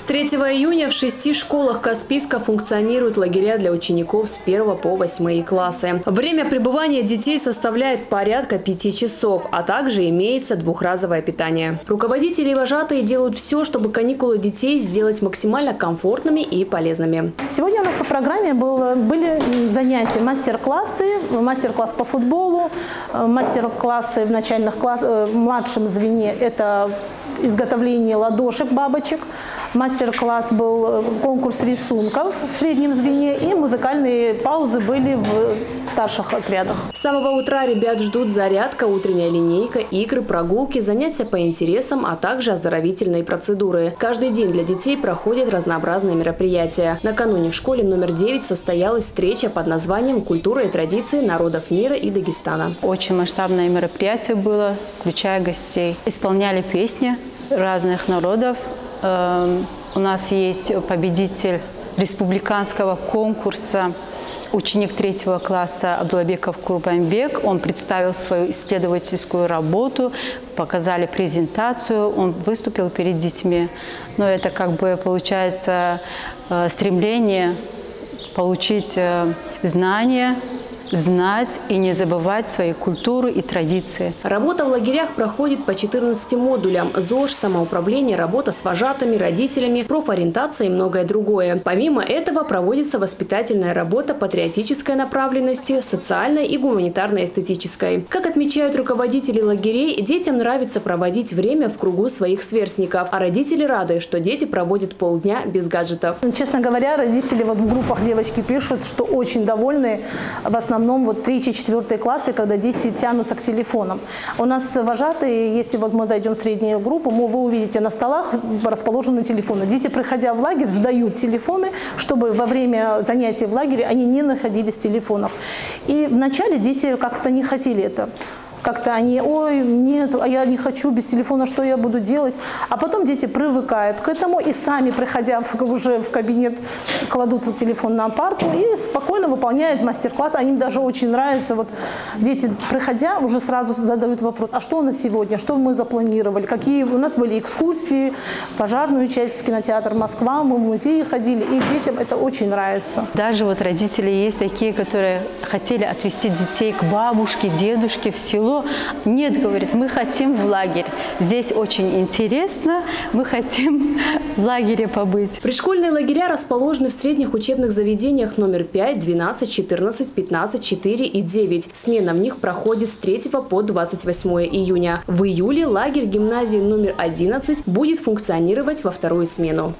С 3 июня в шести школах Каспийска функционируют лагеря для учеников с 1 по 8 классы. Время пребывания детей составляет порядка 5 часов, а также имеется двухразовое питание. Руководители и вожатые делают все, чтобы каникулы детей сделать максимально комфортными и полезными. Сегодня у нас по программе было, были занятия, мастер-классы, мастер-класс по футболу, э, мастер-классы в начальных классах, э, в младшем звене – это изготовление ладошек, бабочек. Мастер-класс был э, конкурс рисунков в среднем звене и музыкальные паузы были в старших отрядах. С самого утра ребят ждут зарядка, утренняя линейка, игры, прогулки, занятия по интересам, а также оздоровительные процедуры. Каждый день для детей проходят разнообразные мероприятия. Накануне в школе номер 9 состоялась встреча под названием «Культура и традиции народов мира и Дагестана». Очень масштабное мероприятие было, включая гостей. Исполняли песни разных народов. Эм, у нас есть победитель республиканского конкурса ученик третьего класса Абдулабеков Курбанбек. Он представил свою исследовательскую работу, показали презентацию, он выступил перед детьми. Но это как бы получается э, стремление получить э, знания знать и не забывать свои культуры и традиции. Работа в лагерях проходит по 14 модулям. ЗОЖ, самоуправление, работа с вожатыми, родителями, профориентация и многое другое. Помимо этого проводится воспитательная работа патриотической направленности, социальной и гуманитарной эстетической. Как отмечают руководители лагерей, детям нравится проводить время в кругу своих сверстников, а родители рады, что дети проводят полдня без гаджетов. Честно говоря, родители вот в группах девочки пишут, что очень довольны в основном основном вот 3-4 классы, когда дети тянутся к телефонам. У нас вожатые, если вот мы зайдем в среднюю группу, мы, вы увидите на столах расположены телефоны. Дети, приходя в лагерь, сдают телефоны, чтобы во время занятий в лагере они не находились в телефонах. И вначале дети как-то не хотели это как-то они, ой, нет, а я не хочу без телефона, что я буду делать? А потом дети привыкают к этому и сами, приходя в, уже в кабинет, кладут телефон на парту и спокойно выполняют мастер-класс. Они даже очень нравится. Вот дети, приходя, уже сразу задают вопрос, а что у нас сегодня, что мы запланировали, какие у нас были экскурсии, пожарную часть в кинотеатр Москва, мы в музеи ходили, и детям это очень нравится. Даже вот родители есть такие, которые хотели отвезти детей к бабушке, дедушке в село, тяжело. Нет, говорит, мы хотим в лагерь. Здесь очень интересно, мы хотим в лагере побыть. Пришкольные лагеря расположены в средних учебных заведениях номер 5, 12, 14, 15, 4 и 9. Смена в них проходит с 3 по 28 июня. В июле лагерь гимназии номер 11 будет функционировать во вторую смену.